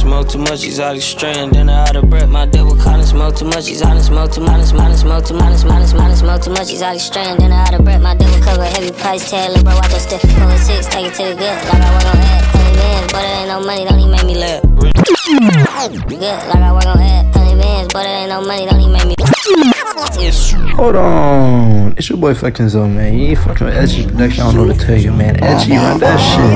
smoke too much, he's out of strand. Then I out of breath, my devil caught smoke too much, he's out of smoke too much, minus, smoke too minus, minus, minus, smoke too much, he's out of strand. Then I out of breath, my devil cover heavy price tag, little bro, watch your step. Pull six, take it to the good, like I work on ad. Honey bands, but it ain't no money, don't even make me laugh. Good, like I work on ad. Honey bands, but it ain't no money, don't even make me Hold on. It's your boy fucking Zoe, man. You ain't fucking with SG Production. I don't know what to tell you, man. Edgy, run that shit.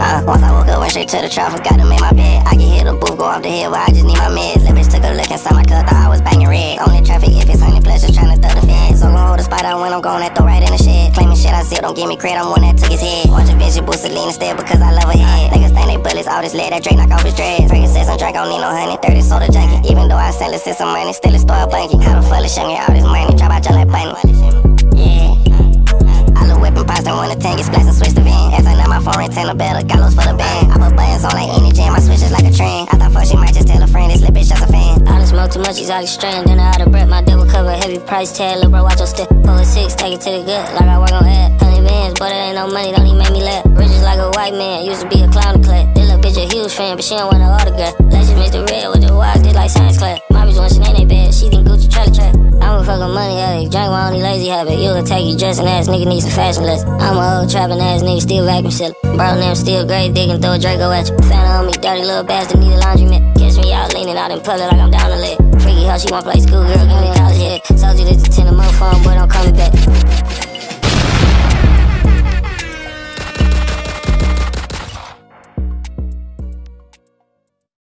Uh, once I woke up, went straight to the traffic, got to make my bed. I can hear the booth go off the hill where I just need my meds. That bitch took a look inside my cut, thought I was banging red. Only traffic if it's honey plus just trying to throw the fence. So gon' hold the spot out when I'm going that throw right in the shed. Claiming shit I still don't give me credit, I'm one that took his head. Watch a bitch boost Celine instead because I love her head. Niggas think they bullets, all this lead that Drake knock off his dreads. Drake says I'm Drake, I don't need no honey, 30 soda jacket. Even though I sell it, some money, still a store banking. How the fuck is showing all this money, drop out just like I know my better, got those for the band. I put buttons on like any jam, my switch is like a trend. I thought first she might just tell a friend, this little bitch just a fan. I done smoke too much, he's out of strand. Then I out of breath, my devil cover, heavy price tag. Little bro, watch your step. Pull a six, take it to the gut, like I work on ad. Honey bands, but it ain't no money, don't even make me laugh. Rich is like a white man, used to be a clown to clap. This little bitch a huge fan, but she don't want no autograph. Let's just mix the red with the white, did like science class. Drink my only lazy habit. You a you dressing ass nigga need some fashion less. I'm a old trapping ass nigga, still vacuum sealer. Bro, name still great, digging, throw a Draco at you. Fan on me, dirty little bastard, need a laundry mat. Catch me out leaning out in public like I'm down the leg. Freaky hoe, she wanna play school girl, give me college head.